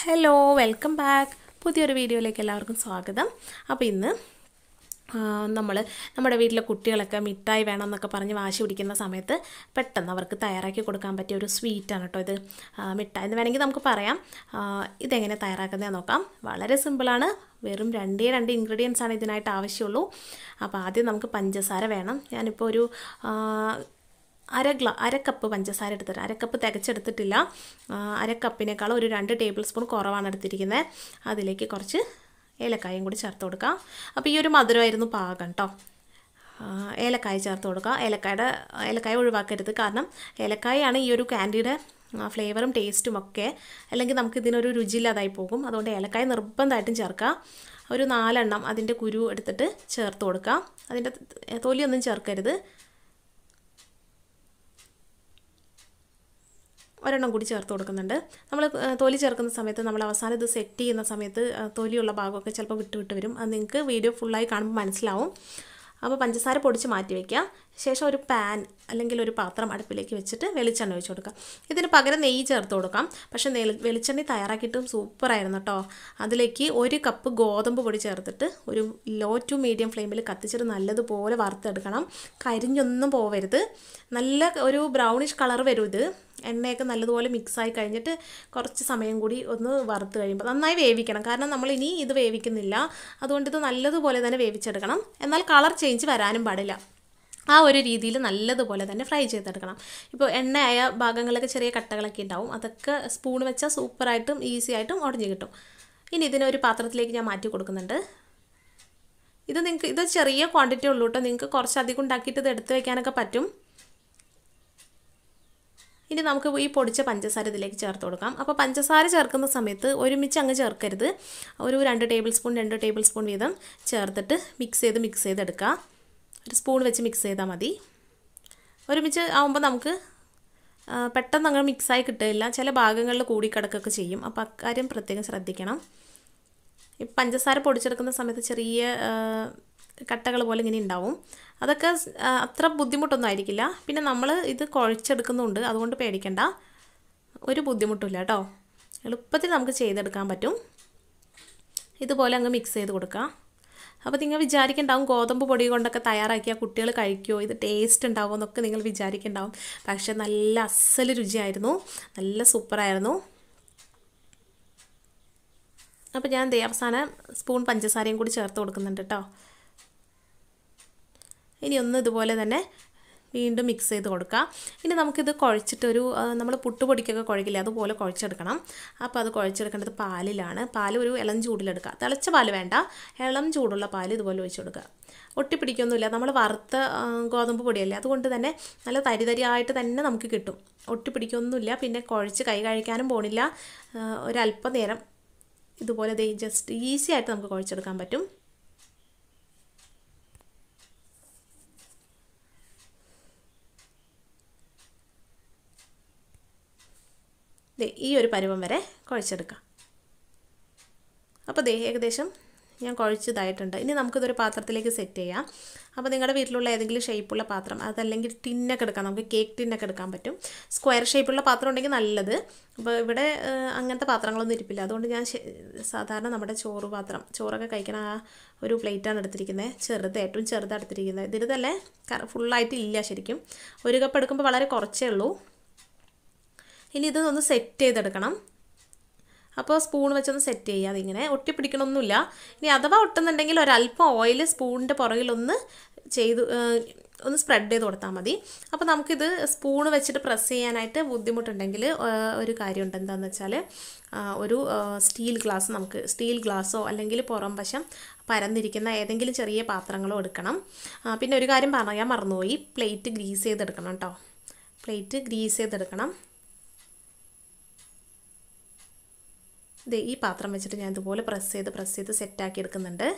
Hello welcome back പുതിയൊരു വീഡിയോയിലേക്ക് എല്ലാവർക്കും സ്വാഗതം. അപ്പോൾ ഇന്ന് നമ്മൾ നമ്മുടെ വീട്ടിലെ കുട്ടികളൊക്കെ മിഠായി വേണം എന്നൊക്കെ പറഞ്ഞ് വാശി പിടിക്കുന്ന സമയത്ത് പെട്ടെന്ന് അവർക്ക് തയ്യാറാക്കി കൊടുക്കാൻ പറ്റിയ ഒരു സ്വീറ്റാണ് കേട്ടോ ഇത്. മിഠായി എന്ന് വേണമെങ്കിൽ നമുക്ക് പറയാം. ഇതെങ്ങനെ തയ്യാറാക്കുന്നതെന്ന് നോക്കാം. വളരെ സിമ്പിളാണ് വെറും രണ്ടേ രണ്ട് ഇൻഗ്രീഡിയൻസ് ആണ് ഇതിനായിട്ട് ആവശ്യമുള്ളൂ. അപ്പോൾ ആദ്യം നമുക്ക് പഞ്ചസാര വേണം. ഞാനിപ്പോൾ ഒരു അര ഗ്ലാ അര കപ്പ് പഞ്ചസാര എടുത്തിട്ട് അര കപ്പ് തികച്ചെടുത്തിട്ടില്ല. അര കപ്പിനേക്കാൾ ഒരു രണ്ട് ടേബിൾ സ്പൂൺ കുറവാണ് എടുത്തിരിക്കുന്നത് അതിലേക്ക് കുറച്ച് ഏലക്കായും കൂടി ചേർത്ത് കൊടുക്കാം. അപ്പോൾ ഈ ഒരു മധുരമായിരുന്നു പാകം കേട്ടോ ഏലക്കായ ചേർത്ത് കൊടുക്കുക ഏലക്കായുടെ ഏലക്കായ ഒഴിവാക്കരുത്. കാരണം ഏലക്കായാണ് ഈ ഒരു ക്യാൻഡിയുടെ ഫ്ലേവറും ടേസ്റ്റും ഒക്കെ. അല്ലെങ്കിൽ നമുക്ക് ഇതിനൊരു രുചിയില്ലാതായി പോകും. അതുകൊണ്ട് ഏലക്കായ നിർബന്ധമായിട്ടും ചേർക്കുക ഒരു നാലെണ്ണം അതിന്റെ കുരു എടുത്തിട്ട് ചേർത്ത് കൊടുക്കുക അതിന്റെ തൊലിയൊന്നും ചേർക്കരുത്. ഒരെണ്ണം കൂടി ചേർത്ത് കൊടുക്കുന്നുണ്ട്. നമ്മൾ തൊലി ചേർക്കുന്ന സമയത്ത് നമ്മൾ അവസാനം ഇത് സെറ്റ് ചെയ്യുന്ന സമയത്ത് തൊലിയുള്ള ഭാഗമൊക്കെ ചിലപ്പോൾ വിട്ട് വിട്ട് വരും. അത് നിങ്ങൾക്ക് വീഡിയോ ഫുള്ളായി കാണുമ്പോൾ മനസ്സിലാവും. അപ്പോൾ പഞ്ചസാര പൊടിച്ച് മാറ്റി വയ്ക്കുക ശേഷം ഒരു പാൻ അല്ലെങ്കിൽ ഒരു പാത്രം അടുപ്പിലേക്ക് വെച്ചിട്ട് വെളിച്ചെണ്ണ ഒഴിച്ച് കൊടുക്കാം ഇതിന് പകരം നെയ്യ് ചേർത്ത് കൊടുക്കാം. പക്ഷേ നെൽ വെളിച്ചെണ്ണ തയ്യാറാക്കിയിട്ടും സൂപ്പറായിരുന്നു കേട്ടോ അതിലേക്ക് ഒരു കപ്പ് ഗോതമ്പ് പൊടി ചേർത്തിട്ട് ഒരു ലോ ടു മീഡിയം ഫ്ലെയിമിൽ കത്തിച്ചിട്ട് നല്ലതുപോലെ വറുത്തെടുക്കണം. കരിഞ്ഞൊന്നും പോവരുത്. നല്ല ഒരു ബ്രൗണിഷ് കളർ വരും ഇത്. എണ്ണയൊക്കെ നല്ലതുപോലെ മിക്സായി കഴിഞ്ഞിട്ട് കുറച്ച് സമയം കൂടി ഒന്ന് വറുത്ത് കഴിയുമ്പോൾ നന്നായി വേവിക്കണം. കാരണം നമ്മൾ ഇനി ഇത് വേവിക്കുന്നില്ല. അതുകൊണ്ട് ഇത് നല്ലതുപോലെ തന്നെ വേവിച്ചെടുക്കണം. എന്നാൽ കളർ ചേഞ്ച് വരാനും പാടില്ല. ആ ഒരു രീതിയിൽ നല്ലതുപോലെ തന്നെ ഫ്രൈ ചെയ്തെടുക്കണം. ഇപ്പോൾ എണ്ണയായ ഭാഗങ്ങളൊക്കെ ചെറിയ കട്ടകളൊക്കെ ഉണ്ടാവും. അതൊക്കെ സ്പൂൺ വെച്ചാൽ സൂപ്പറായിട്ടും ഈസി ആയിട്ടും ഉടഞ്ഞ് കിട്ടും. ഇനി ഇതിനെ ഒരു പാത്രത്തിലേക്ക് ഞാൻ മാറ്റി കൊടുക്കുന്നുണ്ട്. ഇത് നിങ്ങൾക്ക് ഇത് ചെറിയ ക്വാണ്ടിറ്റി ഉള്ളൂ കേട്ടോ നിങ്ങൾക്ക് കുറച്ചധികം ഉണ്ടാക്കിയിട്ട് ഇത് എടുത്ത് വെക്കാനൊക്കെ പറ്റും. ഇനി നമുക്ക് ഈ പൊടിച്ച പഞ്ചസാര ഇതിലേക്ക് ചേർത്ത് കൊടുക്കാം. അപ്പോൾ പഞ്ചസാര ചേർക്കുന്ന സമയത്ത് ഒരുമിച്ച് അങ്ങ് ചേർക്കരുത്. ഒരു രണ്ട് ടേബിൾ സ്പൂൺ രണ്ട് ടേബിൾ സ്പൂൺ വീതം ചേർത്തിട്ട് മിക്സ് ചെയ്ത് മിക്സ് ചെയ്തെടുക്കുക ഒരു സ്പൂൺ വെച്ച് മിക്സ് ചെയ്താൽ മതി. ഒരുമിച്ച് ആകുമ്പോൾ നമുക്ക് പെട്ടെന്ന് അങ്ങ് മിക്സായി കിട്ടില്ല ചില ഭാഗങ്ങളിൽ കൂടിക്കിടക്കൊക്കെ ചെയ്യും. അപ്പോൾ അക്കാര്യം പ്രത്യേകം ശ്രദ്ധിക്കണം. ഈ പഞ്ചസാര പൊടിച്ചെടുക്കുന്ന സമയത്ത് ചെറിയ കട്ടകൾ പോലെ ഇങ്ങനെ ഉണ്ടാവും. അതൊക്കെ അത്ര ബുദ്ധിമുട്ടൊന്നും ആയിരിക്കില്ല. പിന്നെ നമ്മൾ ഇത് കുഴച്ചെടുക്കുന്നുണ്ട്. അതുകൊണ്ട് പേടിക്കണ്ട. ഒരു ബുദ്ധിമുട്ടില്ല കേട്ടോ. എളുപ്പത്തിൽ നമുക്ക് ചെയ്തെടുക്കാൻ പറ്റും. ഇതുപോലെ അങ്ങ് മിക്സ് ചെയ്ത് കൊടുക്കാം. അപ്പോൾ നിങ്ങൾ വിചാരിക്കുന്നുണ്ടാവും ഗോതമ്പ് പൊടി കൊണ്ടൊക്കെ തയ്യാറാക്കിയ കുട്ടികൾ കഴിക്കുമോ ഇത് ടേസ്റ്റ് ഉണ്ടാവുമോ എന്നൊക്കെ നിങ്ങൾ വിചാരിക്കുന്നുണ്ടാവും പക്ഷേ നല്ല അസൽ രുചിയായിരുന്നു. നല്ല സൂപ്പറായിരുന്നു. അപ്പോൾ ഞാൻ ദേ അവസാനം സ്പൂൺ പഞ്ചസാരയും കൂടി ചേർത്ത് കൊടുക്കുന്നുണ്ട് കേട്ടോ. ഇനി ഒന്ന് ഇതുപോലെ തന്നെ വീണ്ടും മിക്സ് ചെയ്ത് കൊടുക്കുക ഇനി നമുക്കിത് കുഴച്ചിട്ടൊരു നമ്മൾ പുട്ടുപൊടിക്കൊക്കെ കുഴക്കില്ലേ അതുപോലെ കുഴച്ചെടുക്കണം. അപ്പോൾ അത് കുഴച്ചെടുക്കേണ്ടത് പാലിലാണ്. പാൽ ഒരു ഇളം ചൂടിലെടുക്കുക. തിളച്ച പാൽ വേണ്ട. ഇളം ചൂടുള്ള പാൽ ഇതുപോലെ ഒഴിച്ച് കൊടുക്കുക. ഒട്ടിപ്പിടിക്കൊന്നുമില്ല. നമ്മൾ വറുത്ത ഗോതമ്പ് പൊടിയല്ലേ അതുകൊണ്ട് തന്നെ നല്ല തരിതരിയായിട്ട് തന്നെ നമുക്ക് കിട്ടും. ഒട്ടിപ്പിടിക്കൊന്നുമില്ല. പിന്നെ കുഴച്ച് കൈ കഴിക്കാനും പോണില്ല. ഒരല്പനേരം ഒരല്പം നേരം ഇതുപോലെ ജസ്റ്റ് ഈസി ആയിട്ട് നമുക്ക് കുഴച്ചെടുക്കാൻ പറ്റും. ഈ ഒരു പരുവം വരെ കുഴച്ചെടുക്കാം. അപ്പോൾ ദേ ഏകദേശം ഞാൻ കുഴച്ചതായിട്ടുണ്ട്. ഇനി നമുക്കിതൊരു പാത്രത്തിലേക്ക് സെറ്റ് ചെയ്യാം. അപ്പോൾ നിങ്ങളുടെ വീട്ടിലുള്ള ഏതെങ്കിലും ഷേപ്പുള്ള പാത്രം അതല്ലെങ്കിൽ ടിന്നൊക്കെ എടുക്കാം. നമുക്ക് കേക്ക് ടിന്നൊക്കെ എടുക്കാൻ പറ്റും. സ്ക്വയർ ഷേപ്പുള്ള പാത്രം ഉണ്ടെങ്കിൽ നല്ലത്. അപ്പോൾ ഇവിടെ അങ്ങനത്തെ പാത്രങ്ങളൊന്നും ഇരിപ്പില്ല. അതുകൊണ്ട് ഞാൻ സാധാരണ നമ്മുടെ ചോറ് പാത്രം ചോറൊക്കെ കഴിക്കണ ആ ഒരു പ്ലേറ്റാണ് എടുത്തിരിക്കുന്നത് ചെറുത് ഏറ്റവും ചെറുതാണ് എടുത്തിരിക്കുന്നത് ഫുള്ളായിട്ട് ഇല്ല ശരിക്കും. ഒരു കപ്പ് എടുക്കുമ്പോൾ വളരെ കുറച്ചേ ഉള്ളൂ. ഇനി ഇത് ഒന്ന് സെറ്റ് ചെയ്തെടുക്കണം. അപ്പോൾ സ്പൂൺ വെച്ചൊന്ന് സെറ്റ് ചെയ്യുക അതിങ്ങനെ. ഒട്ടിപ്പിടിക്കണമൊന്നുമില്ല ഇനി അഥവാ ഒട്ടുന്നുണ്ടെങ്കിൽ ഒരല്പം ഓയിൽ സ്പൂണിന്റെ പുറകിലൊന്ന് ചെയ്തു ഒന്ന് സ്പ്രെഡ് ചെയ്ത് കൊടുത്താൽ മതി. അപ്പോൾ നമുക്കിത് സ്പൂൺ വെച്ചിട്ട് പ്രസ് ചെയ്യാനായിട്ട് ബുദ്ധിമുട്ടുണ്ടെങ്കിൽ ഒരു കാര്യമുണ്ട് എന്താണെന്ന് വെച്ചാൽ ഒരു സ്റ്റീൽ ഗ്ലാസ് നമുക്ക് സ്റ്റീൽ ഗ്ലാസ്സോ അല്ലെങ്കിൽ പുറം വശം പരന്നിരിക്കുന്ന ഏതെങ്കിലും ചെറിയ പാത്രങ്ങളോ എടുക്കണം. പിന്നെ ഒരു കാര്യം പറയാൻ മറന്നുപോയി. പ്ലേറ്റ് ഗ്രീസ് ചെയ്തെടുക്കണം കേട്ടോ പ്ലേറ്റ് ഗ്രീസ് ചെയ്തെടുക്കണം. ദേ ഈ പാത്രം വെച്ചിട്ട് ഞാൻ ഇതുപോലെ പ്രസ് ചെയ്ത് പ്രസ് ചെയ്ത് സെറ്റാക്കി എടുക്കുന്നുണ്ട്.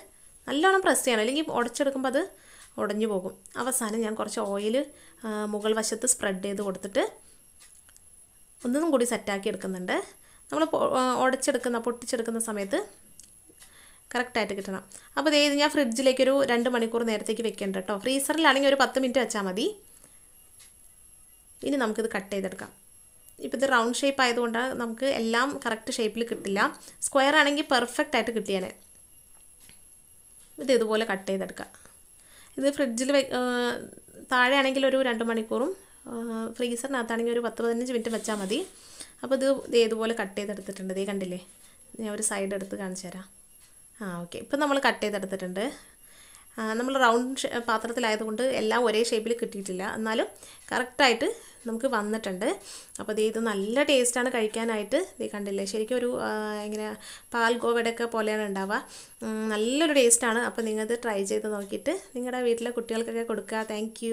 നല്ലോണം പ്രസ് ചെയ്യണം. അല്ലെങ്കിൽ ഉടച്ചെടുക്കുമ്പോൾ അത് ഉടഞ്ഞു പോകും. അവസാനം ഞാൻ കുറച്ച് ഓയിൽ മുകൾ വശത്ത് സ്പ്രെഡ് ചെയ്ത് കൊടുത്തിട്ട് ഒന്നും കൂടി സെറ്റാക്കി എടുക്കുന്നുണ്ട്. നമ്മൾ ഉടച്ചെടുക്കുന്ന പൊട്ടിച്ചെടുക്കുന്ന സമയത്ത് കറക്റ്റായിട്ട് കിട്ടണം. അപ്പോൾ ഇത് ഞാൻ ഫ്രിഡ്ജിലേക്ക് ഒരു രണ്ട് മണിക്കൂർ നേരത്തേക്ക് വെക്കേണ്ട കേട്ടോ ഫ്രീസറിലാണെങ്കിൽ ഒരു പത്ത് മിനിറ്റ് വെച്ചാൽ മതി. ഇനി നമുക്കിത് കട്ട് ചെയ്തെടുക്കാം. ഇപ്പോൾ ഇത് റൗണ്ട് ഷേപ്പ് ആയതുകൊണ്ട് നമുക്ക് എല്ലാം കറക്റ്റ് ഷേപ്പിൽ കിട്ടില്ല. സ്ക്വയർ ആണെങ്കിൽ പെർഫെക്റ്റ് ആയിട്ട് കിട്ടിയേനെ. ഇത് ഇതുപോലെ കട്ട് ചെയ്തെടുക്കുക ഇത് ഫ്രിഡ്ജിൽ താഴെ ആണെങ്കിൽ ഒരു രണ്ട് മണിക്കൂറും ഫ്രീസറിനകത്താണെങ്കിൽ ഒരു പത്ത് പതിനഞ്ച് മിനിറ്റ് വെച്ചാൽ മതി. അപ്പോൾ ഇത് ഇത് ഇതുപോലെ കട്ട് ചെയ്തെടുത്തിട്ടുണ്ട്. ഇതേ കണ്ടില്ലേ? ഞാൻ ഒരു സൈഡ് എടുത്ത് കാണിച്ചു തരാം ആ ഓക്കെ ഇപ്പം നമ്മൾ കട്ട് ചെയ്തെടുത്തിട്ടുണ്ട്. നമ്മൾ റൗണ്ട് പാത്രത്തിലായതുകൊണ്ട് എല്ലാം ഒരേ ഷേപ്പിൽ കിട്ടിയിട്ടില്ല. എന്നാലും കറക്റ്റായിട്ട് നമുക്ക് വന്നിട്ടുണ്ട്. അപ്പോൾ ദേ ഇത് നല്ല ടേസ്റ്റാണ് കഴിക്കാനായിട്ട്. ഇത് കണ്ടില്ലേ? ശരിക്കും ഒരു ഇങ്ങനെ പാൽ ഗോവയുടെയൊക്കെ പോലെയാണ് ഉണ്ടാവുക. നല്ലൊരു ടേസ്റ്റാണ് അപ്പോൾ നിങ്ങളിത് ട്രൈ ചെയ്ത് നോക്കിയിട്ട് നിങ്ങളുടെ വീട്ടിലെ കുട്ടികൾക്കൊക്കെ കൊടുക്കുക. താങ്ക്